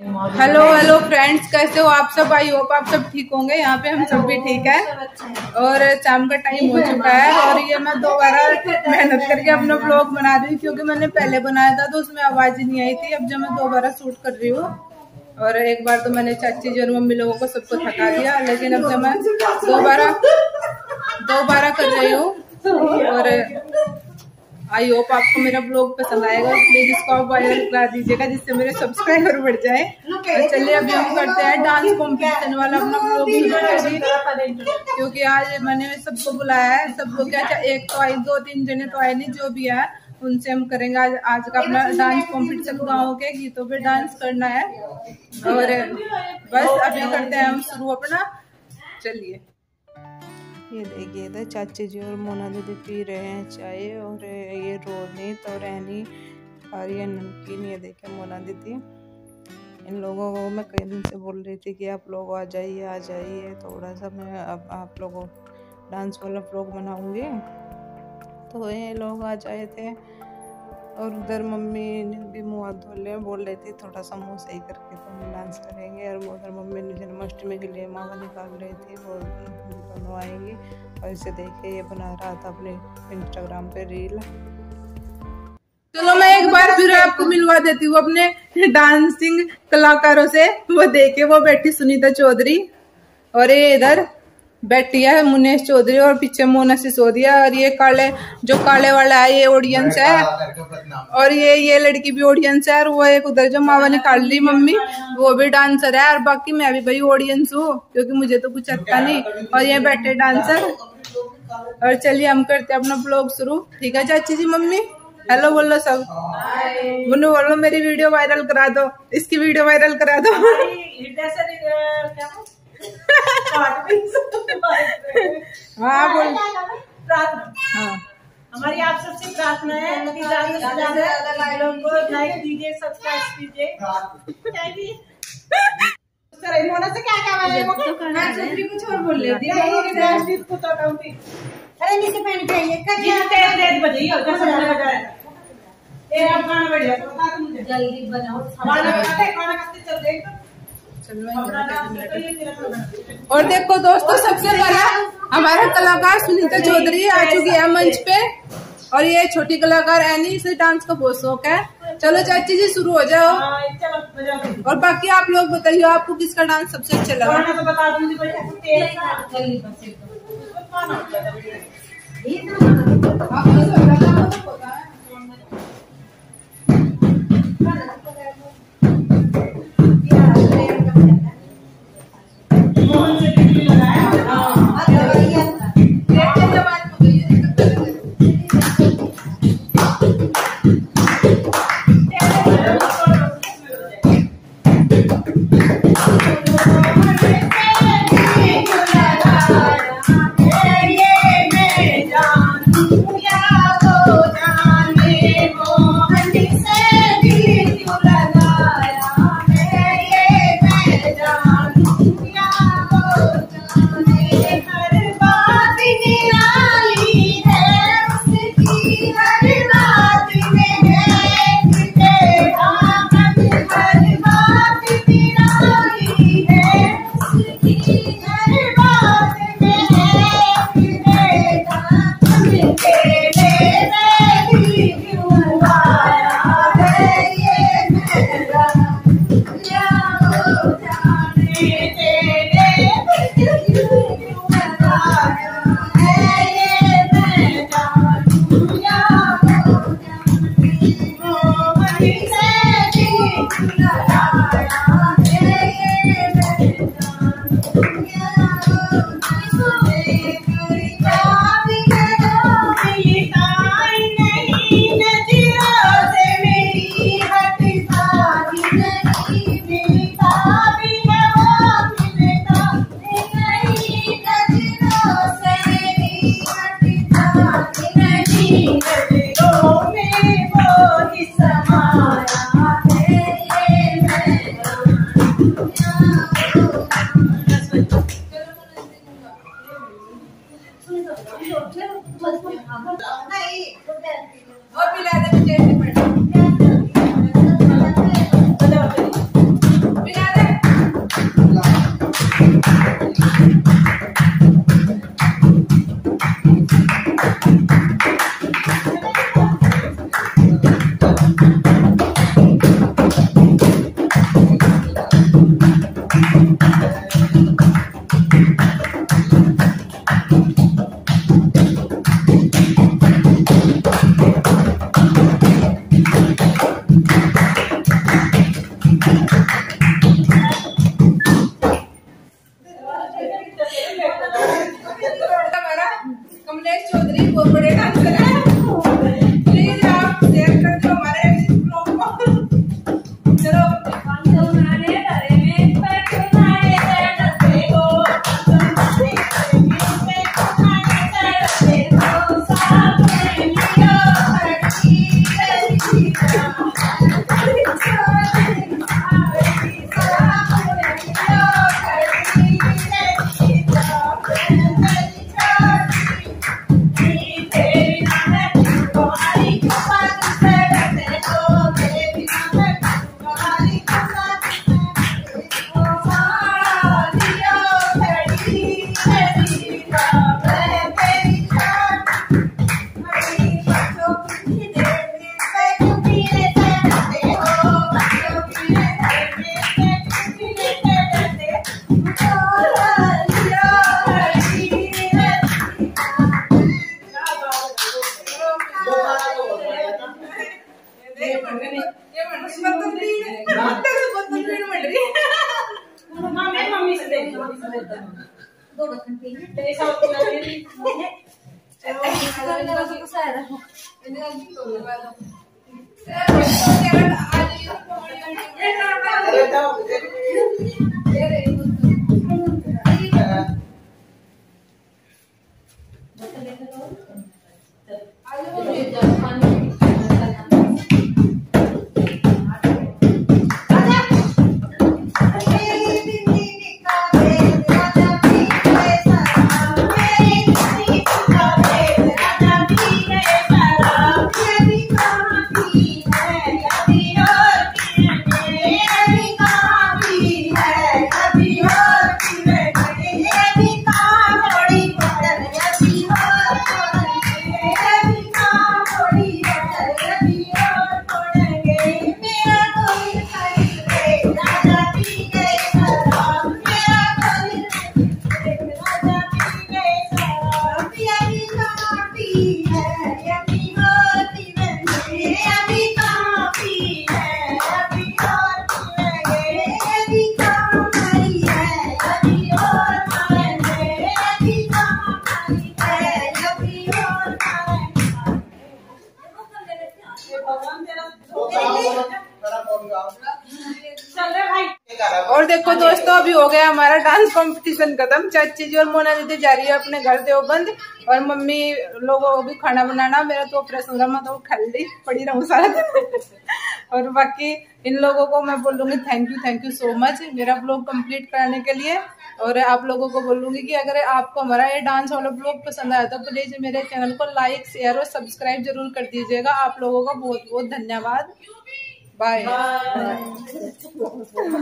Hello hello friends कैसे हो? आप सब? आई होप आप सब ठीक होंगे. यहाँ पे हम सब भी ठीक है. और शाम का टाइम हो चुका है. और ये मैं दोबारा मेहनत करके अपना ब्लॉग बना रही हूँ, क्योंकि मैंने पहले बनाया था तो उसमें आवाज़ नहीं आई थी. अब जब मैं दोबारा शूट कर रही हूँ, और एक बार तो मैंने चाची जी और मम्मी लोगों को सबको थका दिया, लेकिन अब जब मैं दोबारा दोबारा कर रही हूँ, और आई होप आपको मेरा ब्लॉग पसंद आएगा। प्लीज़ इसको आप वायरल करा दीजिएगा, जिससे मेरे सब्सक्राइबर बढ़ जाए। और चलिए अभी हम करते हैं डांस कंपटीशन वाला अपना ब्लॉग क्योंकि आज मैंने सबको बुलाया है सब लोग क्या एक तो आई, दो, तीन जने तो आए नहीं, जो भी है उनसे हम करेंगे आज आज का अपना डांस कॉम्पिटिशन गाँव के गीतों पे डांस करना है। और बस अभी करते हैं हम शुरू अपना। चलिए। ये देखिए, इधर चाची जी और मोना दीदी पी रहे हैं चाय और ये रोनित और रहनी और ये नमकीन, ये देखिए मोना दीदी। इन लोगों को मैं कई दिन से बोल रही थी कि आप लोग आ जाइए आ जाइए, थोड़ा सा मैं अब आप लोगों डांस वाला ब्लॉग बनाऊँगी। तो ये लोग आ जाए थे और उधर मम्मी ने भी मुँह हाथ धो लिया, बोल रही थी थोड़ा सा मुँह सही करके तो हम डांस करेंगे और उधर मम्मी ने जन्माष्टमी के लिए मावा निकाल रही थी, वो दोनों आएँगी और इसे देखे ये बना रहा था अपने इंस्टाग्राम पे रील चलो मैं एक बार फिर आपको मिलवा देती हूँ अपने डांसिंग कलाकारों से। वो देखे, वो बैठी सुनीता चौधरी। और ये इधर बैठी है मुनेश चौधरी और पीछे मोना सिसोदिया और ये काले जो काले वाला है ये ऑडियंस है। और ये ये लड़की भी ऑडियंस है और वो एक उधर जो मावा निकाल ली मम्मी वो भी डांसर है और बाकी मैं भी भाई ऑडियंस हूँ क्योंकि मुझे तो कुछ आता नहीं। और ये बैठे डांसर और चलिए हम करते अपना ब्लॉग शुरू। ठीक है चाची जी मम्मी? हेलो बोलो सब। मुन्नू बोलो मेरी वीडियो वायरल करा दो। इसकी वीडियो वायरल करा दो। हाँ। बोल प्रार्थना हाँ हमारी आप सबसे प्रार्थना है कि ज़्यादा से ज़्यादा लोग को लाइक दीजिए सब्सक्राइब कीजिए सर इन्होंने से क्या क्या वाले वो हाँ, छोकरी कुछ और बोल रही थी राजदीप को तो कहूँगी अरे नीचे पहन के आइए कर जी तेज तेज बजाइए और सब बजाएगा ये आप गाना बजा तो बता दो मुझे जल्दी बनाओ गाना गाते गाना गाते चल देख और देखो दोस्तों सबसे पहला हमारा कलाकार सुनीता चौधरी आ चुकी है मंच पे। और ये छोटी कलाकार एनी इसे डांस का बहुत शौक है। चलो चाची जी शुरू हो जाओ। हाँ, और बाकी आप लोग बताइए आपको किसका डांस सबसे अच्छा लगा? तेरे और देखो दोस्तों अभी हो गया हमारा डांस कंपटीशन खत्म। चाची जी और मोना दीदी जा रही है अपने घर देवबंद और मम्मी लोगों को भी खाना बनाना। मेरा तो ऑपरेशन हो रहा मैं तो खल्ली पड़ी रहूँ सारा दिन। और बाकी इन लोगों को मैं बोलूँगी thank you thank you so much मेरा ब्लॉग कंप्लीट कराने के लिए। और आप लोगों को बोलूँगी कि अगर आपको हमारा ये डांस वाला ब्लॉग पसंद आया तो प्लीज़ मेरे चैनल को लाइक शेयर और सब्सक्राइब ज़रूर कर दीजिएगा। आप लोगों का बहुत बहुत धन्यवाद। Bye. Bye. Bye.